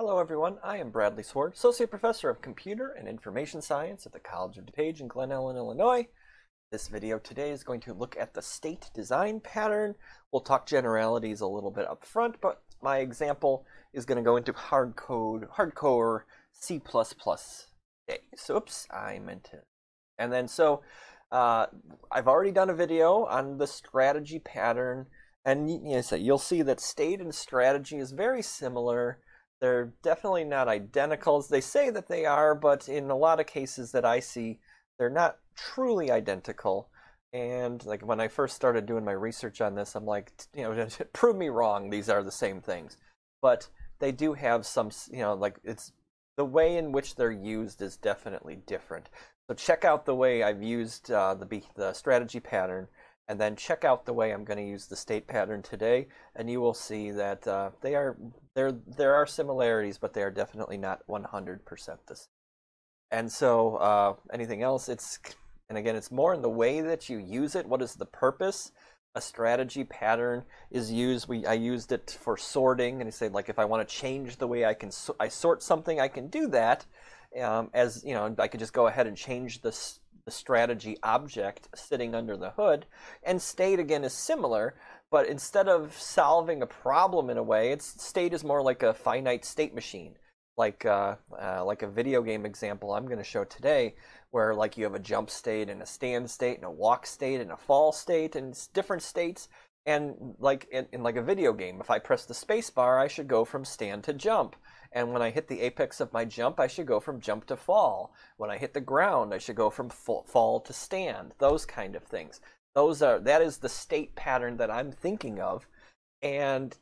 Hello everyone, I am Bradley Sward, Associate Professor of Computer and Information Science at the College of DuPage in Glen Ellyn, Illinois. This video today is going to look at the state design pattern. We'll talk generalities a little bit up front, but my example is going to go into hard code, hardcore C++ days. Oops, I meant to. And then so uh, I've already done a video on the strategy pattern, and you know, you'll see that state and strategy is very similar. They're definitely not identical. They say that they are, but in a lot of cases that I see, they're not truly identical. And like when I first started doing my research on this, I'm like, you know, prove me wrong. These are the same things, but they do have some, you know, like it's the way in which they're used is definitely different. So check out the way I've used uh, the the strategy pattern and then check out the way I'm going to use the state pattern today, and you will see that uh, they are there. There are similarities, but they are definitely not 100% the same. And so, uh, anything else? It's and again, it's more in the way that you use it. What is the purpose? A strategy pattern is used. We I used it for sorting, and I said like if I want to change the way I can I sort something, I can do that. Um, as you know, I could just go ahead and change this strategy object sitting under the hood. And state, again, is similar, but instead of solving a problem in a way, it's state is more like a finite state machine. Like, uh, uh, like a video game example I'm going to show today, where like you have a jump state and a stand state and a walk state and a fall state and different states. And like in, in like a video game, if I press the space bar, I should go from stand to jump. And when I hit the apex of my jump, I should go from jump to fall. When I hit the ground, I should go from fall to stand. Those kind of things. Those are that is the state pattern that I'm thinking of, and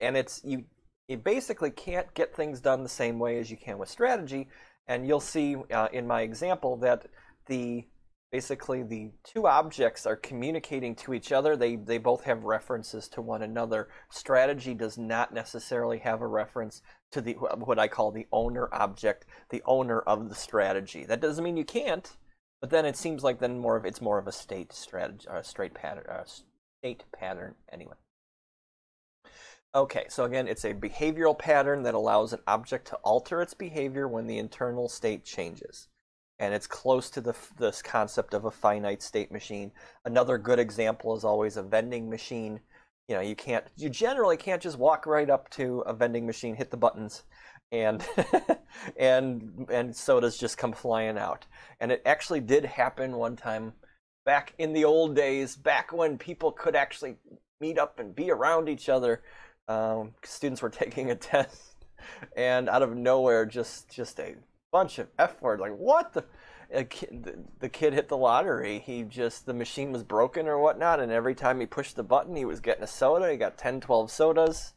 and it's you. You basically can't get things done the same way as you can with strategy, and you'll see uh, in my example that the basically the two objects are communicating to each other. They, they both have references to one another. Strategy does not necessarily have a reference to the what I call the owner object, the owner of the strategy. That doesn't mean you can't, but then it seems like then more of it's more of a state strategy, a straight pattern, a state pattern anyway. Okay, so again, it's a behavioral pattern that allows an object to alter its behavior when the internal state changes and it's close to the, this concept of a finite state machine. Another good example is always a vending machine. You know, you can't, you generally can't just walk right up to a vending machine, hit the buttons, and and and sodas just come flying out. And it actually did happen one time back in the old days, back when people could actually meet up and be around each other. Um, students were taking a test, and out of nowhere, just just a bunch of F word. Like, what the? Kid, the, the kid hit the lottery. He just, the machine was broken or whatnot, and every time he pushed the button, he was getting a soda. He got 10, 12 sodas.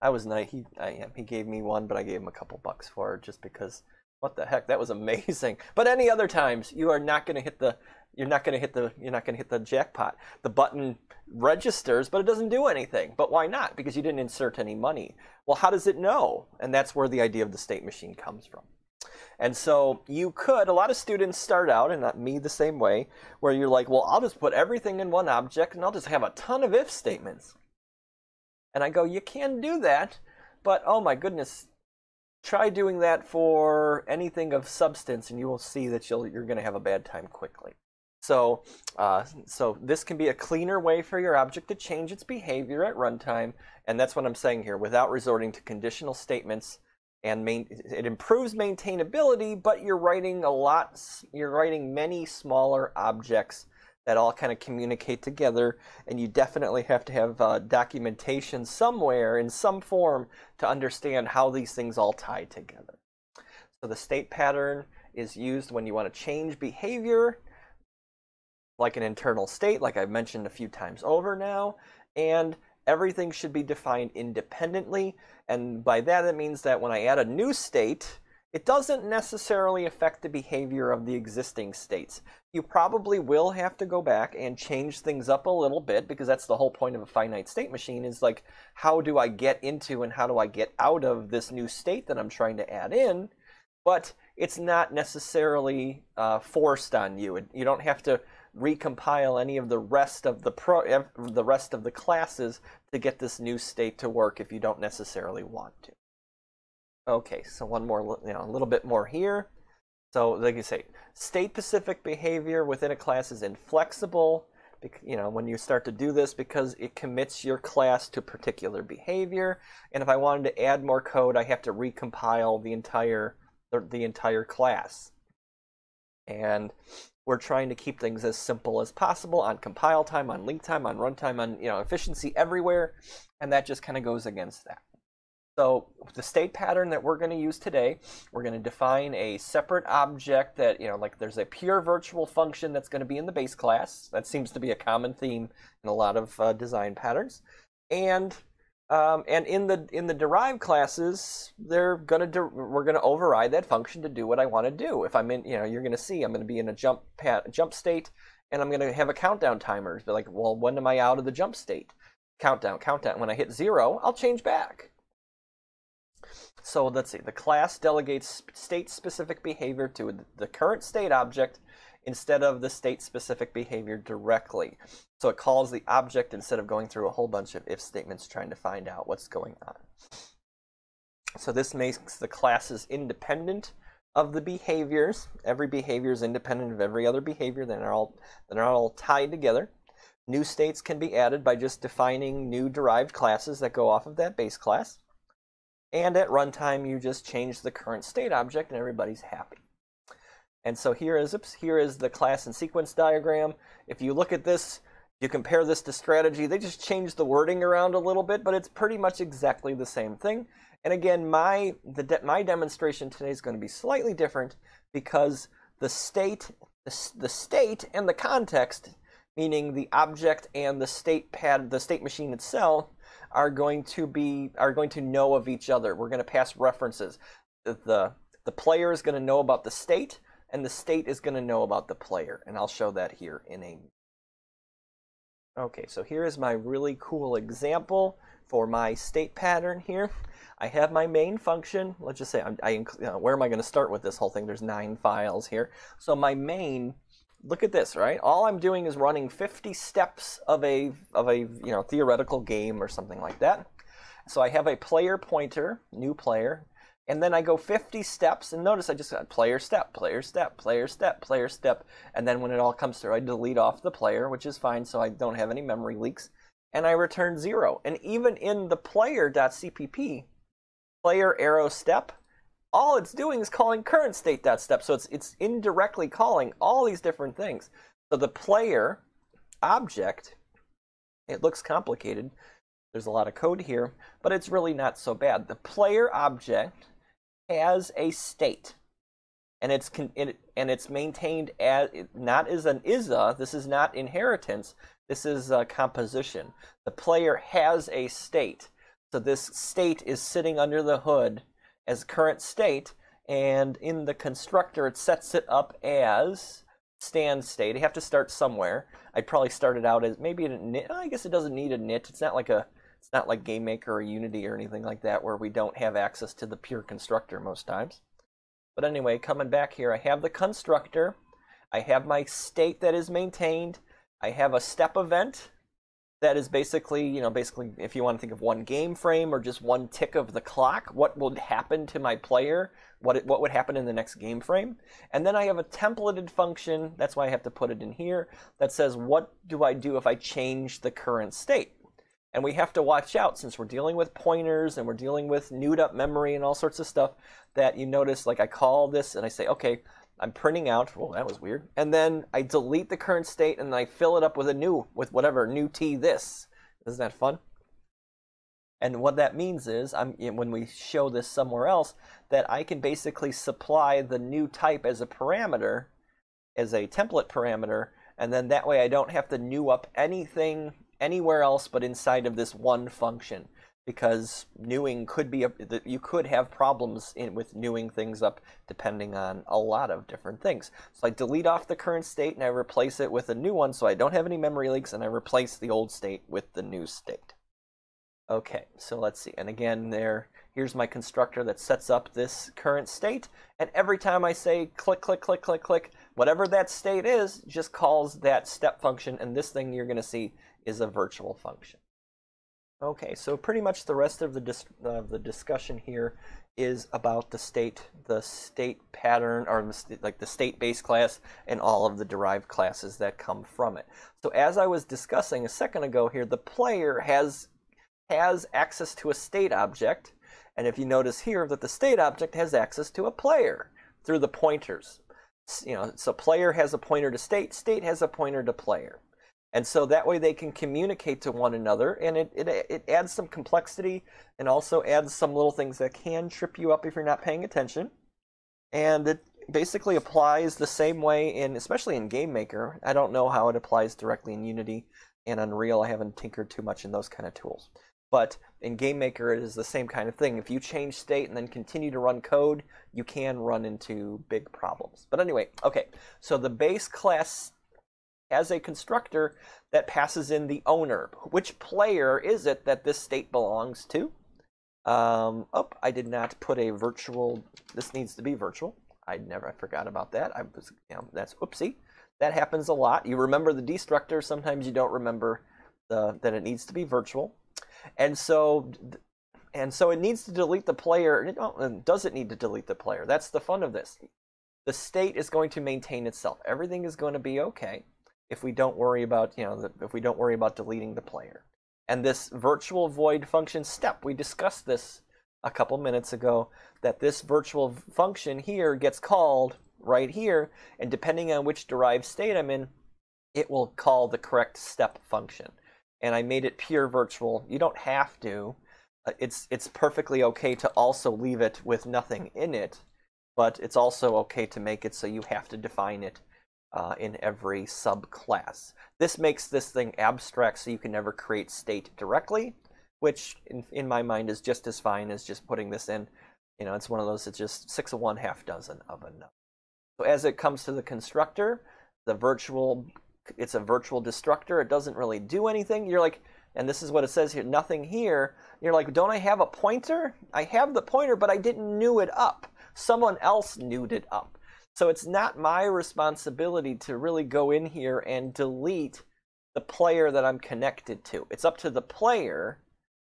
I was nice. He, I, he gave me one, but I gave him a couple bucks for it just because. What the heck? That was amazing. But any other times, you are not going to hit the. You're not going to hit the. You're not going to hit the jackpot. The button registers, but it doesn't do anything. But why not? Because you didn't insert any money. Well, how does it know? And that's where the idea of the state machine comes from. And so you could, a lot of students start out, and not me the same way, where you're like, well, I'll just put everything in one object and I'll just have a ton of if statements. And I go, you can do that, but oh my goodness, try doing that for anything of substance and you will see that you'll, you're going to have a bad time quickly. So, uh, so this can be a cleaner way for your object to change its behavior at runtime, and that's what I'm saying here, without resorting to conditional statements and main, it improves maintainability, but you're writing a lot, you're writing many smaller objects that all kind of communicate together, and you definitely have to have uh, documentation somewhere in some form to understand how these things all tie together. So the state pattern is used when you want to change behavior, like an internal state, like I've mentioned a few times over now, and everything should be defined independently. And by that, it means that when I add a new state, it doesn't necessarily affect the behavior of the existing states. You probably will have to go back and change things up a little bit because that's the whole point of a finite state machine is like, how do I get into and how do I get out of this new state that I'm trying to add in? But it's not necessarily uh, forced on you. And you don't have to recompile any of the rest of the pro the rest of the classes to get this new state to work if you don't necessarily want to. Okay, so one more, you know, a little bit more here. So, like you say, state-specific behavior within a class is inflexible. You know, when you start to do this, because it commits your class to particular behavior. And if I wanted to add more code, I have to recompile the entire the, the entire class. And we're trying to keep things as simple as possible on compile time, on link time, on runtime, on you know efficiency everywhere, and that just kind of goes against that. So the state pattern that we're going to use today, we're going to define a separate object that, you know, like there's a pure virtual function that's going to be in the base class. That seems to be a common theme in a lot of uh, design patterns. And um, and in the in the derived classes, they're gonna we're gonna override that function to do what I want to do. If I'm in, you know, you're gonna see I'm gonna be in a jump pat, jump state, and I'm gonna have a countdown timer. Be like, well, when am I out of the jump state? Countdown, countdown. When I hit zero, I'll change back. So let's see, the class delegates state-specific behavior to the current state object instead of the state-specific behavior directly. So it calls the object instead of going through a whole bunch of if statements trying to find out what's going on. So this makes the classes independent of the behaviors. Every behavior is independent of every other behavior. They're all, they're all tied together. New states can be added by just defining new derived classes that go off of that base class. And at runtime, you just change the current state object and everybody's happy. And so here is, oops, here is the class and sequence diagram. If you look at this, you compare this to strategy, they just changed the wording around a little bit, but it's pretty much exactly the same thing. And again, my, the de my demonstration today is going to be slightly different because the state, the, the state and the context, meaning the object and the state pad, the state machine itself, are going to be are going to know of each other. We're going to pass references. The the, the player is going to know about the state, and the state is going to know about the player. And I'll show that here in a. Okay, so here is my really cool example for my state pattern here. I have my main function. Let's just say I, I know, uh, where am I going to start with this whole thing? There's nine files here. So my main look at this, right? All I'm doing is running 50 steps of a of a you know theoretical game or something like that. So I have a player pointer, new player, and then I go 50 steps, and notice I just got player step, player step, player step, player step, and then when it all comes through, I delete off the player, which is fine, so I don't have any memory leaks, and I return zero. And even in the player.cpp, player arrow step, all it's doing is calling current state.step. So it's, it's indirectly calling all these different things. So the player object, it looks complicated. There's a lot of code here, but it's really not so bad. The player object has a state. And it's it, and it's maintained as not as an ISA. This is not inheritance. This is a composition. The player has a state. So this state is sitting under the hood as current state, and in the constructor it sets it up as stand state. You have to start somewhere. I'd probably start it out as maybe a init. I guess it doesn't need a init. It's not like a it's not like GameMaker or Unity or anything like that where we don't have access to the pure constructor most times. But anyway, coming back here, I have the constructor. I have my state that is maintained. I have a step event that is basically, you know, basically if you want to think of one game frame or just one tick of the clock, what would happen to my player, what it, what would happen in the next game frame. And then I have a templated function, that's why I have to put it in here, that says what do I do if I change the current state. And we have to watch out since we're dealing with pointers and we're dealing with newed up memory and all sorts of stuff that you notice like I call this and I say, okay, I'm printing out, well, that was weird. And then I delete the current state and I fill it up with a new, with whatever, new t this. Isn't that fun? And what that means is, I'm, when we show this somewhere else, that I can basically supply the new type as a parameter, as a template parameter, and then that way I don't have to new up anything anywhere else but inside of this one function because newing could be a, you could have problems in, with newing things up depending on a lot of different things. So I delete off the current state and I replace it with a new one so I don't have any memory leaks and I replace the old state with the new state. Okay, so let's see. And again, there here's my constructor that sets up this current state and every time I say click click click click click, whatever that state is just calls that step function and this thing you're going to see is a virtual function. Okay, so pretty much the rest of the dis- uh, the discussion here is about the state, the state pattern, or the like the state base class, and all of the derived classes that come from it. So as I was discussing a second ago here, the player has has access to a state object, and if you notice here that the state object has access to a player through the pointers. You know, so player has a pointer to state, state has a pointer to player. And so that way they can communicate to one another, and it, it, it adds some complexity and also adds some little things that can trip you up if you're not paying attention. And it basically applies the same way in, especially in GameMaker. I don't know how it applies directly in Unity and Unreal. I haven't tinkered too much in those kind of tools. But in GameMaker, it is the same kind of thing. If you change state and then continue to run code, you can run into big problems. But anyway, okay, so the base class has a constructor that passes in the owner. Which player is it that this state belongs to? Um, oh, I did not put a virtual. This needs to be virtual. I never, I forgot about that. I was, you know, that's oopsie. That happens a lot. You remember the destructor. Sometimes you don't remember the that it needs to be virtual, and so and so it needs to delete the player. Does it need to delete the player? That's the fun of this. The state is going to maintain itself. Everything is going to be okay if we don't worry about, you know, if we don't worry about deleting the player. And this virtual void function step, we discussed this a couple minutes ago, that this virtual function here gets called right here, and depending on which derived state I'm in, it will call the correct step function. And I made it pure virtual. You don't have to. Uh, it's it's perfectly okay to also leave it with nothing in it, but it's also okay to make it so you have to define it uh, in every subclass. This makes this thing abstract so you can never create state directly, which in, in my mind is just as fine as just putting this in. You know, it's one of those, it's just six of one, half dozen of another. So as it comes to the constructor, the virtual, it's a virtual destructor. It doesn't really do anything. You're like, and this is what it says here, nothing here. You're like, don't I have a pointer? I have the pointer, but I didn't new it up. Someone else newed it up. So it's not my responsibility to really go in here and delete the player that I'm connected to. It's up to the player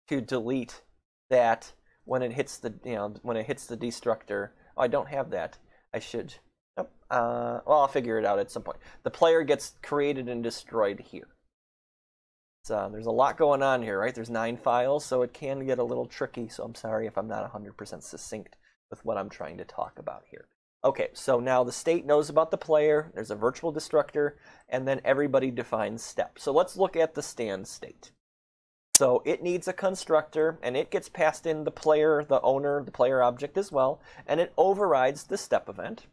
to delete that when it hits the you know when it hits the destructor. Oh, I don't have that. I should. Nope. Uh, well, I'll figure it out at some point. The player gets created and destroyed here. So there's a lot going on here, right? There's nine files, so it can get a little tricky. So I'm sorry if I'm not 100% succinct with what I'm trying to talk about here. Okay, so now the state knows about the player, there's a virtual destructor, and then everybody defines step. So let's look at the stand state. So it needs a constructor, and it gets passed in the player, the owner, the player object as well, and it overrides the step event.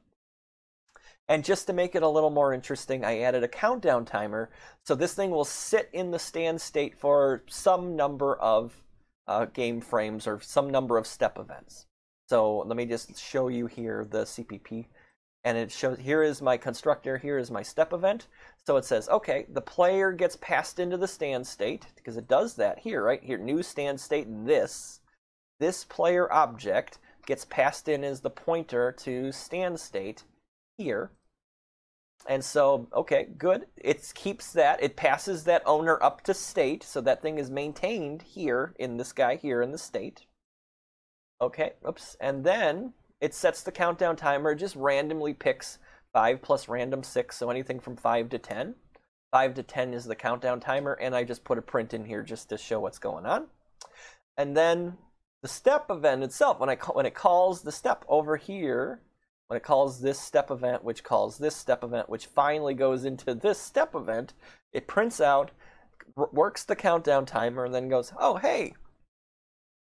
And just to make it a little more interesting, I added a countdown timer. So this thing will sit in the stand state for some number of uh, game frames or some number of step events. So let me just show you here the CPP. And it shows, here is my constructor, here is my step event. So it says, okay, the player gets passed into the stand state, because it does that here, right? Here, new stand state, this. This player object gets passed in as the pointer to stand state here. And so, okay, good. It keeps that. It passes that owner up to state, so that thing is maintained here in this guy here in the state. Okay, oops. And then it sets the countdown timer. Just randomly picks 5 plus random 6, so anything from 5 to 10. 5 to 10 is the countdown timer, and I just put a print in here just to show what's going on. And then the step event itself, when, I when it calls the step over here, when it calls this step event, which calls this step event, which finally goes into this step event, it prints out, works the countdown timer, and then goes, oh, hey,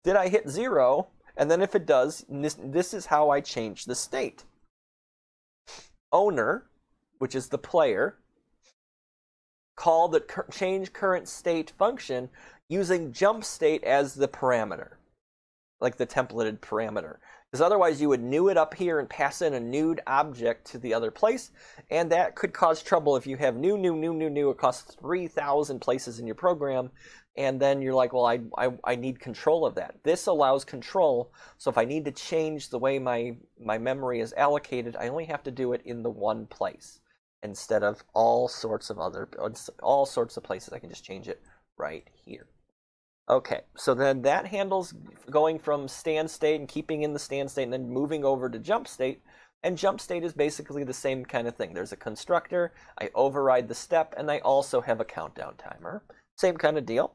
did I hit zero? And then if it does, this, this is how I change the state. Owner, which is the player, call the change current state function using jump state as the parameter, like the templated parameter. Because otherwise you would new it up here and pass in a newed object to the other place, and that could cause trouble if you have new, new, new, new, new across 3,000 places in your program, and then you're like, well, I, I, I, need control of that. This allows control, so if I need to change the way my, my memory is allocated, I only have to do it in the one place instead of all sorts of other, all sorts of places. I can just change it right here. Okay, so then that handles going from stand state and keeping in the stand state and then moving over to jump state. And jump state is basically the same kind of thing. There's a constructor, I override the step, and I also have a countdown timer. Same kind of deal.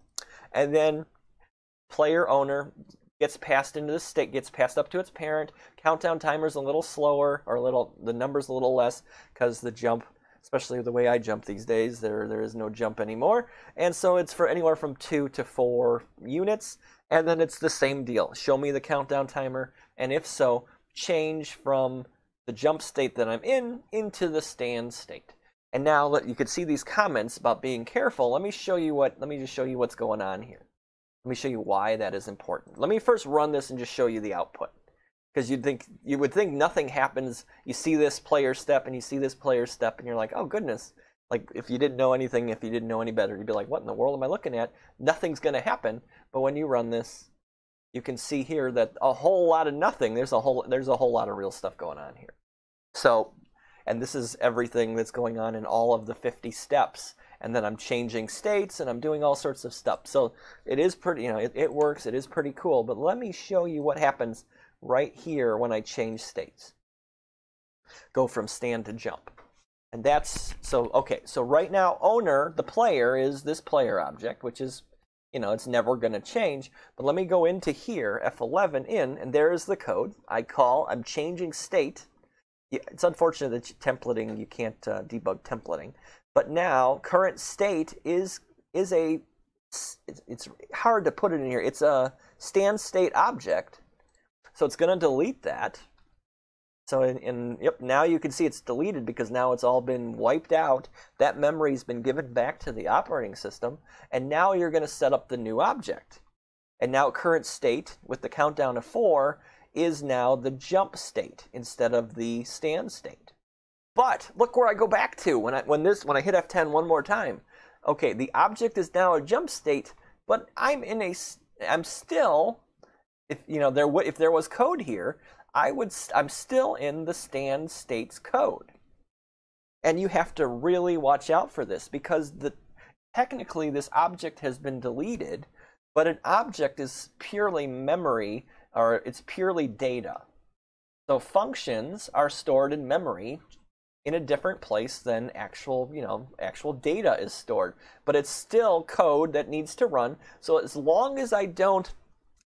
And then player owner gets passed into the state, gets passed up to its parent. Countdown timer's a little slower, or a little, the number's a little less, because the jump especially the way I jump these days. There, there is no jump anymore. And so it's for anywhere from two to four units. And then it's the same deal. Show me the countdown timer. And if so, change from the jump state that I'm in into the stand state. And now let, you can see these comments about being careful. Let me show you what, let me just show you what's going on here. Let me show you why that is important. Let me first run this and just show you the output because you'd think you would think nothing happens. You see this player step and you see this player step, and you're like, oh goodness. Like if you didn't know anything, if you didn't know any better, you'd be like, what in the world am I looking at? Nothing's going to happen. But when you run this, you can see here that a whole lot of nothing. There's a whole there's a whole lot of real stuff going on here. So, and this is everything that's going on in all of the 50 steps. And then I'm changing states and I'm doing all sorts of stuff. So it is pretty, you know, it, it works. It is pretty cool. But let me show you what happens right here when I change states. Go from stand to jump. And that's, so, okay, so right now, owner, the player, is this player object, which is, you know, it's never going to change. But let me go into here, F11 in, and there is the code. I call, I'm changing state. It's unfortunate that templating, you can't uh, debug templating. But now, current state is, is a, it's hard to put it in here. It's a stand state object so it's going to delete that. So in, in, yep, now you can see it's deleted because now it's all been wiped out. That memory's been given back to the operating system, and now you're going to set up the new object. And now current state with the countdown of four is now the jump state instead of the stand state. But look where I go back to when I when this when I hit F10 one more time. Okay, the object is now a jump state, but I'm in a I'm still if you know there if there was code here, I would I'm still in the stand states code. And you have to really watch out for this because the technically this object has been deleted, but an object is purely memory or it's purely data. So functions are stored in memory in a different place than actual, you know, actual data is stored. But it's still code that needs to run. So as long as I don't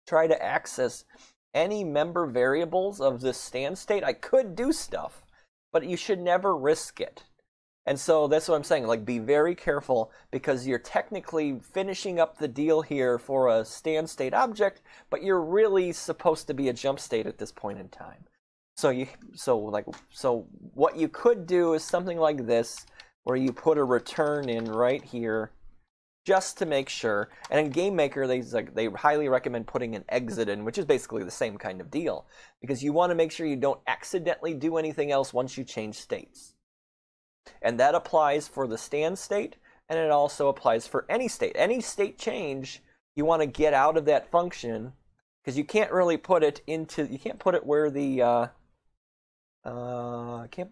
try to access any member variables of this stand state, I could do stuff, but you should never risk it. And so that's what I'm saying. Like, be very careful because you're technically finishing up the deal here for a stand state object, but you're really supposed to be a jump state at this point in time. So you, so like, so what you could do is something like this, where you put a return in right here, just to make sure. And in Game Maker, they like, they highly recommend putting an exit in, which is basically the same kind of deal, because you want to make sure you don't accidentally do anything else once you change states. And that applies for the stand state, and it also applies for any state. Any state change, you want to get out of that function, because you can't really put it into, you can't put it where the, uh, uh, can't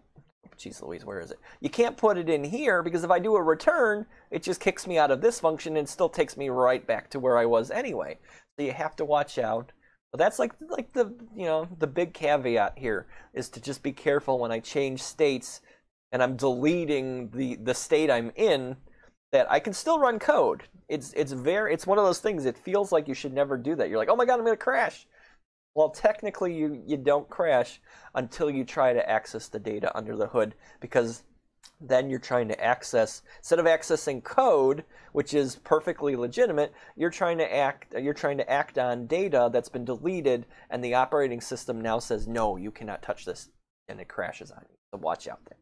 Jeez Louise, where is it? You can't put it in here because if I do a return, it just kicks me out of this function and still takes me right back to where I was anyway. So you have to watch out. But that's like like the you know the big caveat here is to just be careful when I change states and I'm deleting the the state I'm in that I can still run code. It's it's very it's one of those things. It feels like you should never do that. You're like, oh my god, I'm gonna crash. Well, technically, you, you don't crash until you try to access the data under the hood because then you're trying to access instead of accessing code which is perfectly legitimate you're trying to act you're trying to act on data that's been deleted and the operating system now says no you cannot touch this and it crashes on you so watch out there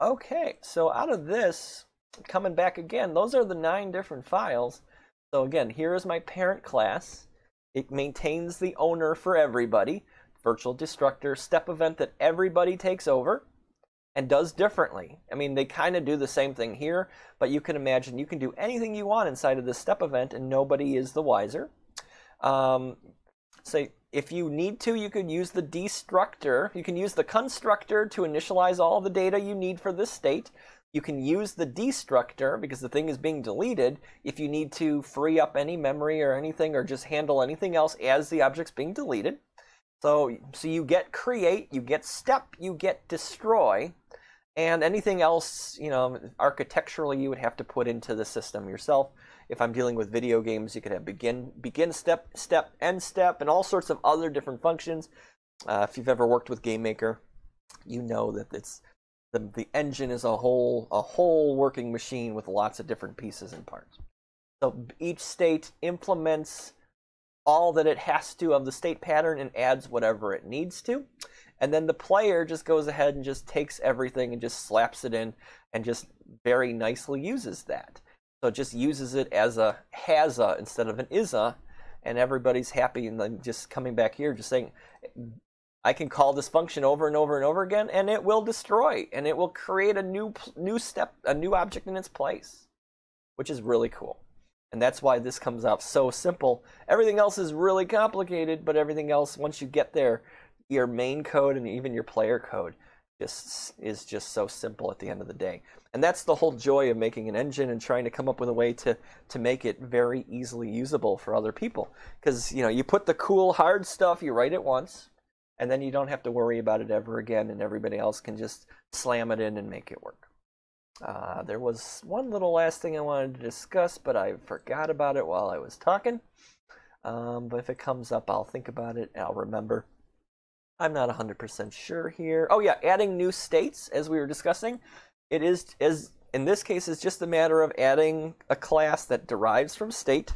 okay so out of this coming back again those are the nine different files so again here is my parent class it maintains the owner for everybody. Virtual destructor step event that everybody takes over and does differently. I mean, they kind of do the same thing here, but you can imagine you can do anything you want inside of this step event and nobody is the wiser. Um, say, if you need to, you could use the destructor. You can use the constructor to initialize all the data you need for this state. You can use the destructor because the thing is being deleted if you need to free up any memory or anything or just handle anything else as the object's being deleted. So, so you get create, you get step, you get destroy, and anything else, you know, architecturally you would have to put into the system yourself. If I'm dealing with video games, you could have begin, begin step, step, end step, and all sorts of other different functions. Uh, if you've ever worked with GameMaker, you know that it's the, the engine is a whole a whole working machine with lots of different pieces and parts. So each state implements all that it has to of the state pattern and adds whatever it needs to. And then the player just goes ahead and just takes everything and just slaps it in and just very nicely uses that. So it just uses it as a has a instead of an is a, and everybody's happy. And then just coming back here, just saying, I can call this function over and over and over again, and it will destroy, and it will create a new new step, a new object in its place, which is really cool. And that's why this comes out so simple. Everything else is really complicated, but everything else, once you get there, your main code and even your player code just is just so simple at the end of the day. And that's the whole joy of making an engine and trying to come up with a way to to make it very easily usable for other people. Because you know, you put the cool hard stuff, you write it once, and then you don't have to worry about it ever again, and everybody else can just slam it in and make it work. Uh, there was one little last thing I wanted to discuss, but I forgot about it while I was talking. Um, but if it comes up, I'll think about it. I'll remember. I'm not 100% sure here. Oh yeah, adding new states, as we were discussing. It is, as in this case, it's just a matter of adding a class that derives from state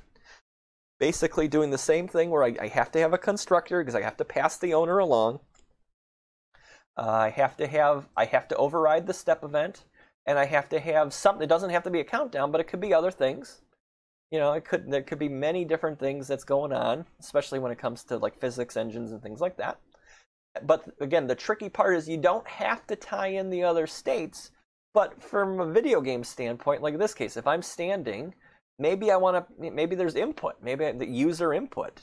basically doing the same thing where I, I have to have a constructor because I have to pass the owner along. Uh, I have to have I have to override the step event, and I have to have something. It doesn't have to be a countdown, but it could be other things. You know, it could there could be many different things that's going on, especially when it comes to like physics engines and things like that. But again, the tricky part is you don't have to tie in the other states. But from a video game standpoint, like in this case, if I'm standing maybe I want to, maybe there's input, maybe the user input.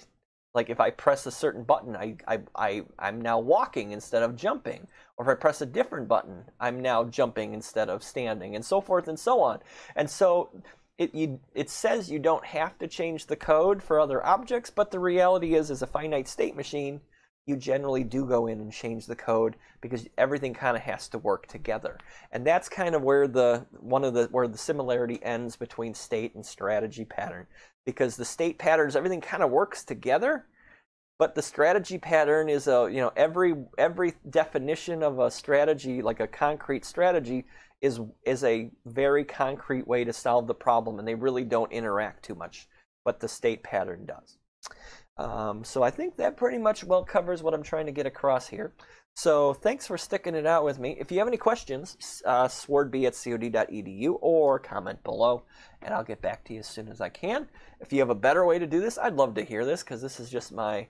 Like if I press a certain button, I, I, I, I'm now walking instead of jumping. Or if I press a different button, I'm now jumping instead of standing, and so forth and so on. And so it, you, it says you don't have to change the code for other objects, but the reality is, as a finite state machine, you generally do go in and change the code because everything kind of has to work together. And that's kind of where the one of the where the similarity ends between state and strategy pattern because the state patterns everything kind of works together but the strategy pattern is a you know every every definition of a strategy like a concrete strategy is is a very concrete way to solve the problem and they really don't interact too much but the state pattern does um, so I think that pretty much well covers what I'm trying to get across here. So thanks for sticking it out with me. If you have any questions, uh, swardb at cod.edu or comment below, and I'll get back to you as soon as I can. If you have a better way to do this, I'd love to hear this because this is just my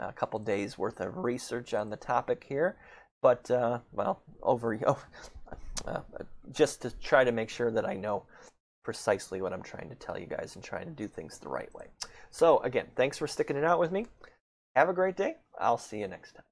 uh, couple days worth of research on the topic here. But, uh, well, over, uh, just to try to make sure that I know precisely what I'm trying to tell you guys and trying to do things the right way. So again, thanks for sticking it out with me. Have a great day. I'll see you next time.